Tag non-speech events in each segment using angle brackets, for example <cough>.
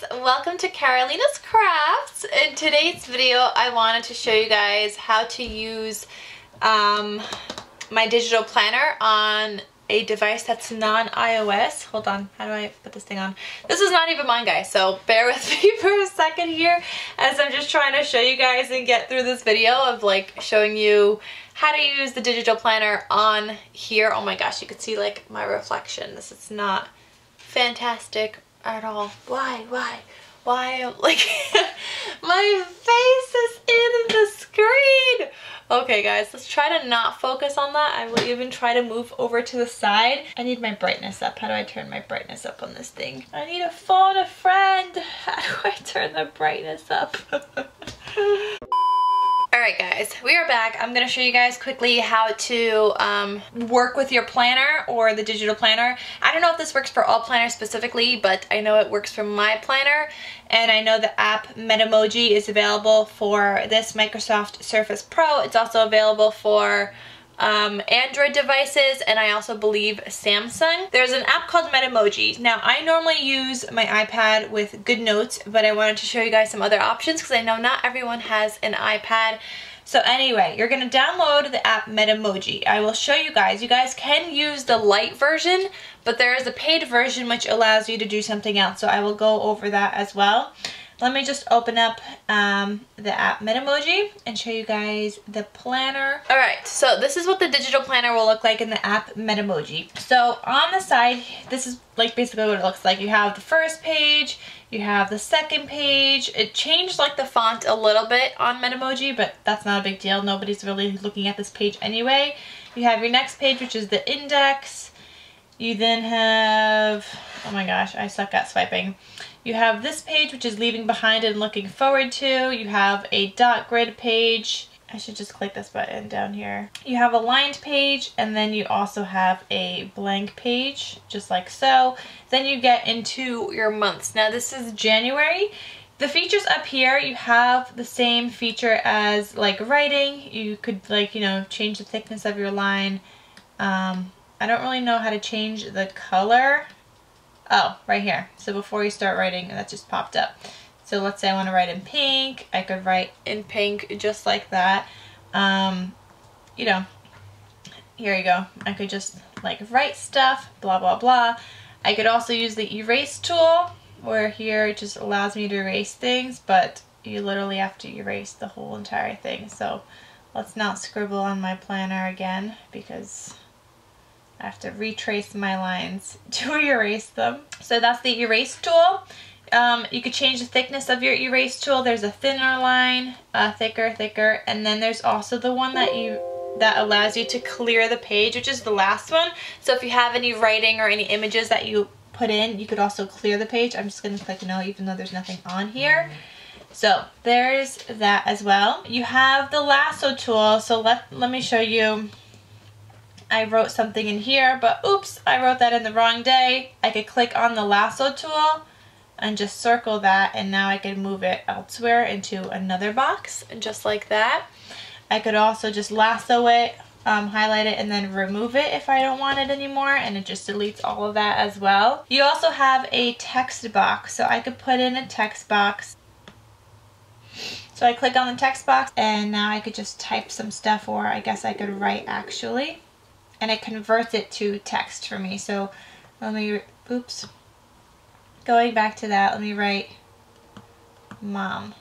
guys, welcome to Karolina's Krafts. In today's video I wanted to show you guys how to use um, my digital planner on a device that's non-iOS. Hold on, how do I put this thing on? This is not even mine guys, so bear with <laughs> me for a second here as I'm just trying to show you guys and get through this video of like showing you how to use the digital planner on here. Oh my gosh, you can see like my reflection. This is not fantastic at all. Why? Why? Why? Like, <laughs> my face is in the screen. Okay, guys, let's try to not focus on that. I will even try to move over to the side. I need my brightness up. How do I turn my brightness up on this thing? I need a phone a friend. <laughs> How do I turn the brightness up? <laughs> Alright guys, we are back. I'm going to show you guys quickly how to um, work with your planner or the digital planner. I don't know if this works for all planners specifically, but I know it works for my planner. And I know the app Metamoji is available for this Microsoft Surface Pro. It's also available for um, Android devices and I also believe Samsung. There's an app called Metamoji. Now I normally use my iPad with GoodNotes but I wanted to show you guys some other options because I know not everyone has an iPad. So anyway, you're going to download the app Metamoji. I will show you guys. You guys can use the light version, but there is a paid version which allows you to do something else. So I will go over that as well. Let me just open up um, the app Metamoji and show you guys the planner. Alright, so this is what the digital planner will look like in the app Metamoji. So on the side, this is like basically what it looks like. You have the first page, you have the second page. It changed like the font a little bit on Metamoji, but that's not a big deal. Nobody's really looking at this page anyway. You have your next page, which is the index. You then have, oh my gosh, I suck at swiping. You have this page, which is leaving behind and looking forward to. You have a dot grid page. I should just click this button down here. You have a lined page and then you also have a blank page, just like so. Then you get into your months. Now this is January. The features up here, you have the same feature as like writing. You could like, you know, change the thickness of your line. Um, I don't really know how to change the color. Oh, right here. So before you start writing, that just popped up. So let's say I want to write in pink. I could write in pink just like that. Um, you know, here you go. I could just like write stuff, blah, blah, blah. I could also use the erase tool where here it just allows me to erase things, but you literally have to erase the whole entire thing. So let's not scribble on my planner again because I have to retrace my lines <laughs> to erase them. So that's the erase tool. Um, you could change the thickness of your erase tool. There's a thinner line, a thicker, thicker, and then there's also the one that you that allows you to clear the page, which is the last one. So if you have any writing or any images that you put in, you could also clear the page. I'm just going to click no even though there's nothing on here. So there's that as well. You have the lasso tool. So let, let me show you I wrote something in here, but oops, I wrote that in the wrong day. I could click on the lasso tool and just circle that and now I can move it elsewhere into another box just like that. I could also just lasso it, um, highlight it, and then remove it if I don't want it anymore and it just deletes all of that as well. You also have a text box, so I could put in a text box. So I click on the text box and now I could just type some stuff or I guess I could write actually and it converts it to text for me. So let me, oops, going back to that, let me write mom.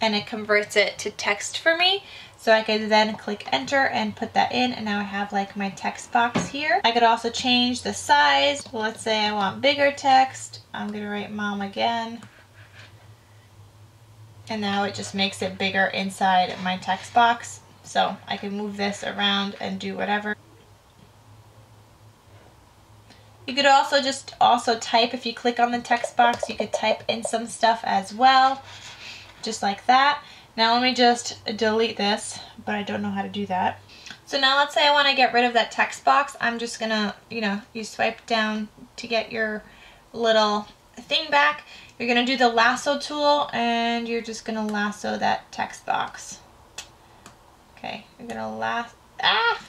And it converts it to text for me. So I could then click enter and put that in and now I have like my text box here. I could also change the size. Let's say I want bigger text. I'm gonna write mom again. And now it just makes it bigger inside my text box. So I can move this around and do whatever. You could also just also type, if you click on the text box, you could type in some stuff as well, just like that. Now let me just delete this, but I don't know how to do that. So now let's say I want to get rid of that text box. I'm just going to, you know, you swipe down to get your little thing back. You're going to do the lasso tool and you're just going to lasso that text box. Okay, I'm gonna last, ah!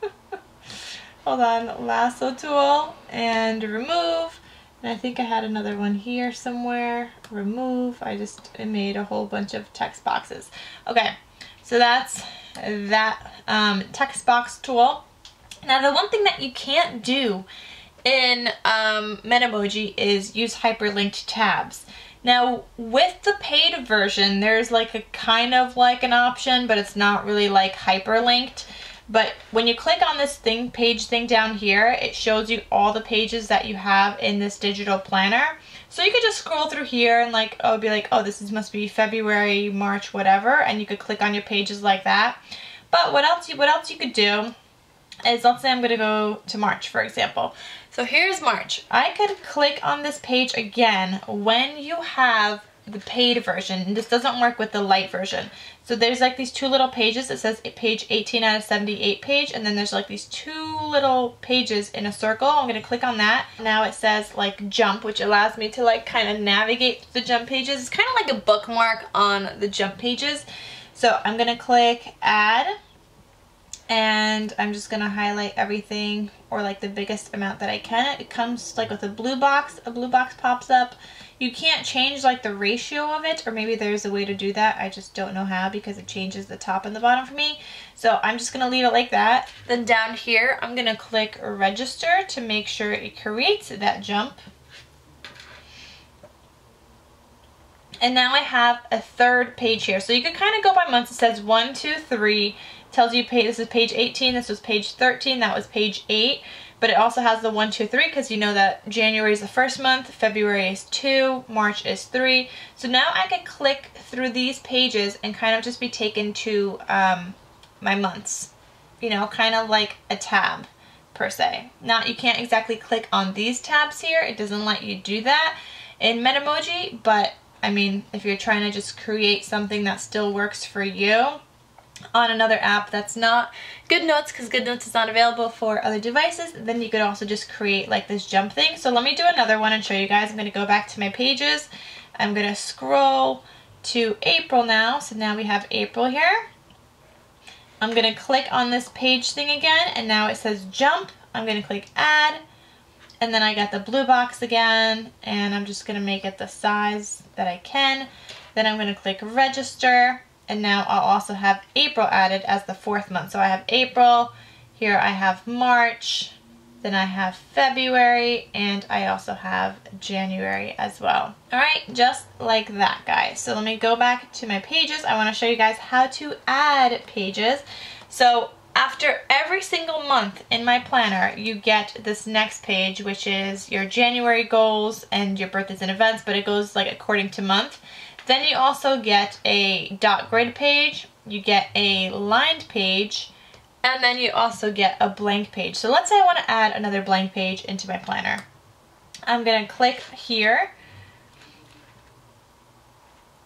<laughs> Hold on, lasso tool and remove. And I think I had another one here somewhere. Remove. I just made a whole bunch of text boxes. Okay, so that's that um, text box tool. Now the one thing that you can't do in um, Memoji is use hyperlinked tabs. Now with the paid version there's like a kind of like an option but it's not really like hyperlinked. But when you click on this thing page thing down here it shows you all the pages that you have in this digital planner. So you could just scroll through here and like oh be like oh this is, must be February, March, whatever and you could click on your pages like that. But what else you what else you could do is let's say I'm going to go to March, for example. So here's March. I could click on this page again when you have the paid version. This doesn't work with the light version. So there's like these two little pages. It says page 18 out of 78 page. And then there's like these two little pages in a circle. I'm going to click on that. Now it says like jump, which allows me to like kind of navigate the jump pages. It's kind of like a bookmark on the jump pages. So I'm going to click add and I'm just going to highlight everything or like the biggest amount that I can. It comes like with a blue box. A blue box pops up. You can't change like the ratio of it or maybe there's a way to do that. I just don't know how because it changes the top and the bottom for me. So I'm just going to leave it like that. Then down here I'm going to click register to make sure it creates that jump. And now I have a third page here. So you can kind of go by months. It says one, two, three tells you this is page 18, this was page 13, that was page 8, but it also has the 1, 2, 3 because you know that January is the first month, February is 2, March is 3. So now I can click through these pages and kind of just be taken to um, my months, you know, kind of like a tab per se. Now you can't exactly click on these tabs here, it doesn't let you do that in Memoji, but I mean, if you're trying to just create something that still works for you, on another app that's not GoodNotes because GoodNotes is not available for other devices, then you could also just create like this jump thing. So let me do another one and show you guys. I'm going to go back to my pages. I'm going to scroll to April now. So now we have April here. I'm going to click on this page thing again and now it says jump. I'm going to click add and then I got the blue box again and I'm just going to make it the size that I can. Then I'm going to click register and now I'll also have April added as the fourth month. So I have April, here I have March, then I have February, and I also have January as well. Alright, just like that, guys. So let me go back to my pages. I want to show you guys how to add pages. So after every single month in my planner, you get this next page, which is your January goals and your birthdays and events, but it goes like according to month. Then you also get a dot grid page, you get a lined page, and then you also get a blank page. So let's say I want to add another blank page into my planner. I'm going to click here.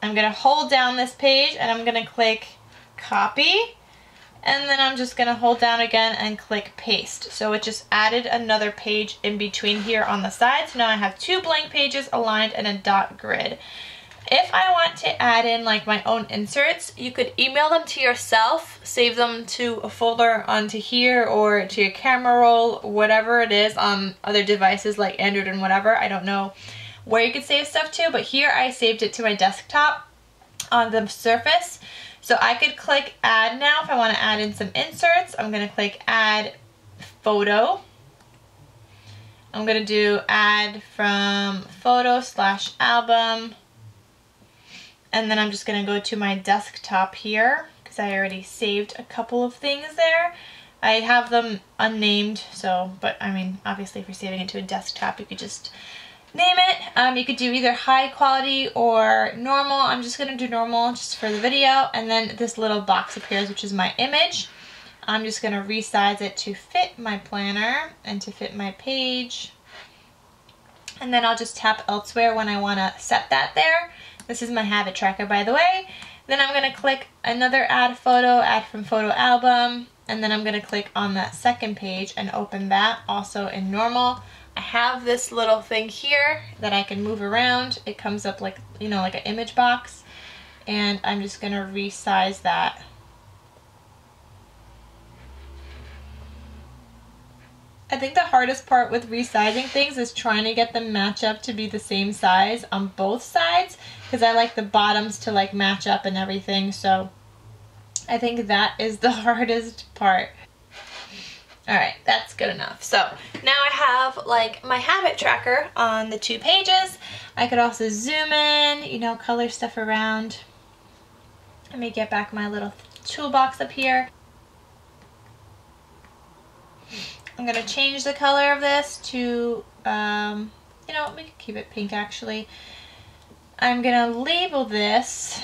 I'm going to hold down this page and I'm going to click copy and then I'm just going to hold down again and click paste. So it just added another page in between here on the side. So now I have two blank pages aligned and a dot grid. If I want to add in like my own inserts, you could email them to yourself, save them to a folder onto here or to your camera roll, whatever it is on other devices like Android and whatever. I don't know where you could save stuff to, but here I saved it to my desktop on the Surface. So I could click add now if I want to add in some inserts. I'm going to click add photo. I'm going to do add from photo slash album and then I'm just going to go to my desktop here because I already saved a couple of things there. I have them unnamed, so, but I mean, obviously if you're saving it to a desktop, you could just name it. Um, you could do either high quality or normal. I'm just going to do normal just for the video. And then this little box appears, which is my image. I'm just going to resize it to fit my planner and to fit my page. And then I'll just tap elsewhere when I want to set that there. This is my habit tracker, by the way. Then I'm going to click another add photo, add from photo album, and then I'm going to click on that second page and open that also in normal. I have this little thing here that I can move around. It comes up like, you know, like an image box. And I'm just going to resize that. I think the hardest part with resizing things is trying to get them match up to be the same size on both sides because I like the bottoms to like match up and everything so I think that is the <laughs> hardest part. Alright, that's good enough. So now I have like my habit tracker on the two pages. I could also zoom in, you know, color stuff around. Let me get back my little toolbox up here. I'm going to change the color of this to, um, you know, we can keep it pink actually. I'm going to label this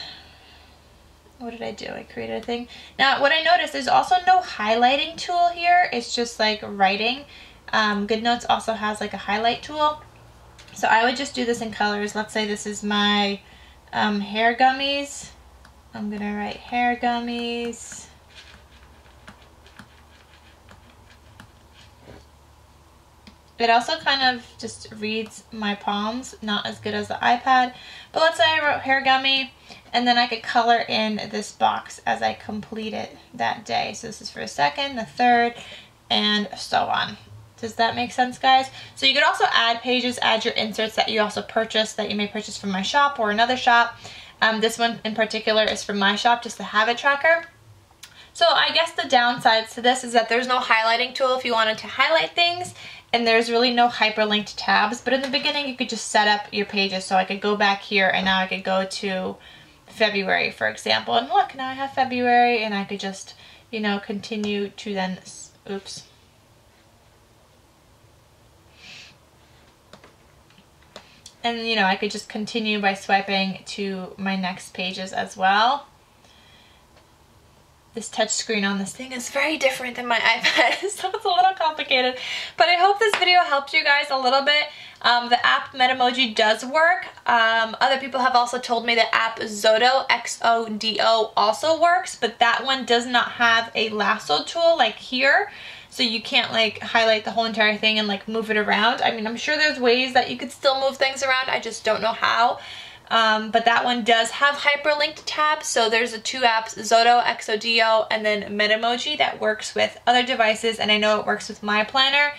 what did I do? I created a thing. Now, what I noticed, there's also no highlighting tool here. It's just like writing. Um, GoodNotes also has like a highlight tool. So I would just do this in colors. Let's say this is my um, hair gummies. I'm going to write hair gummies. It also kind of just reads my palms, not as good as the iPad. But let's say I wrote hair gummy, and then I could color in this box as I complete it that day. So this is for a second, the third, and so on. Does that make sense, guys? So you could also add pages, add your inserts that you also purchase, that you may purchase from my shop or another shop. Um, this one in particular is from my shop, just the habit tracker. So I guess the downsides to this is that there's no highlighting tool if you wanted to highlight things and there's really no hyperlinked tabs. But in the beginning you could just set up your pages. So I could go back here and now I could go to February for example. And look now I have February and I could just you know continue to then oops. And you know I could just continue by swiping to my next pages as well this touch screen on this thing is very different than my <laughs> iPad, so it's a little complicated. But I hope this video helped you guys a little bit. Um, the app Memoji does work. Um, other people have also told me the app Xodo, X-O-D-O, also works, but that one does not have a lasso tool like here. So you can't like highlight the whole entire thing and like move it around. I mean, I'm sure there's ways that you could still move things around. I just don't know how. Um, but that one does have hyperlinked tabs. So there's the two apps, Xodo, Xodio, and then Metamoji that works with other devices. And I know it works with my planner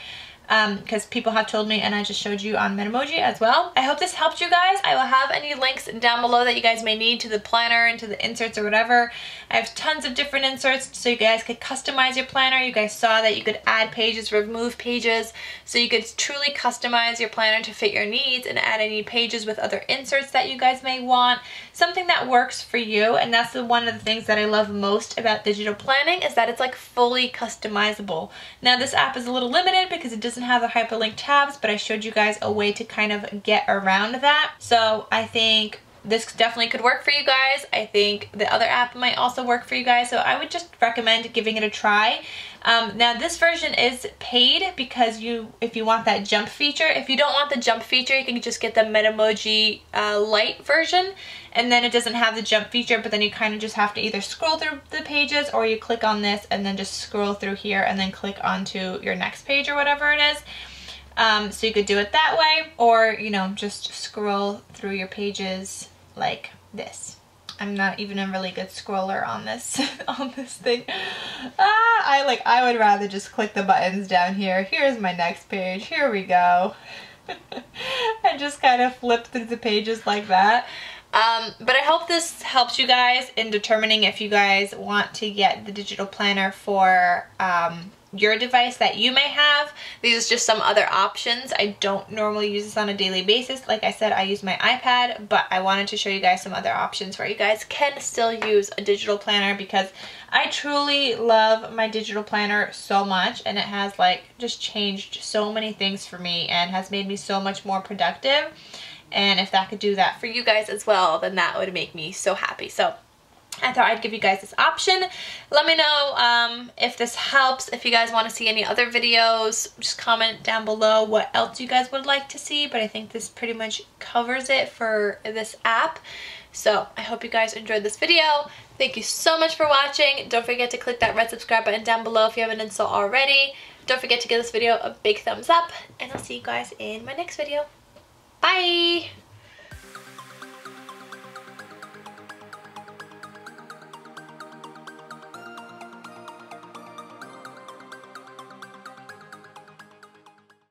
because um, people have told me and I just showed you on Memoji as well. I hope this helped you guys. I will have any links down below that you guys may need to the planner and to the inserts or whatever. I have tons of different inserts so you guys could customize your planner. You guys saw that you could add pages, remove pages, so you could truly customize your planner to fit your needs and add any pages with other inserts that you guys may want. Something that works for you and that's the, one of the things that I love most about digital planning is that it's like fully customizable. Now this app is a little limited because it doesn't have the hyperlink tabs, but I showed you guys a way to kind of get around that. So I think this definitely could work for you guys. I think the other app might also work for you guys, so I would just recommend giving it a try. Um, now this version is paid because you, if you want that jump feature, if you don't want the jump feature, you can just get the Memoji uh, Lite version, and then it doesn't have the jump feature, but then you kind of just have to either scroll through the pages or you click on this and then just scroll through here and then click onto your next page or whatever it is. Um, so you could do it that way, or, you know, just scroll through your pages like this. I'm not even a really good scroller on this <laughs> on this thing. Ah, I like I would rather just click the buttons down here. Here's my next page. Here we go. <laughs> and just kind of flip through the pages like that. Um, but I hope this helps you guys in determining if you guys want to get the digital planner for um, your device that you may have. These are just some other options. I don't normally use this on a daily basis. Like I said, I use my iPad, but I wanted to show you guys some other options where you guys can still use a digital planner because I truly love my digital planner so much and it has like just changed so many things for me and has made me so much more productive. And if that could do that for you guys as well, then that would make me so happy. So I thought I'd give you guys this option. Let me know um, if this helps. If you guys want to see any other videos, just comment down below what else you guys would like to see. But I think this pretty much covers it for this app. So I hope you guys enjoyed this video. Thank you so much for watching. Don't forget to click that red subscribe button down below if you haven't done so already. Don't forget to give this video a big thumbs up. And I'll see you guys in my next video. Bye!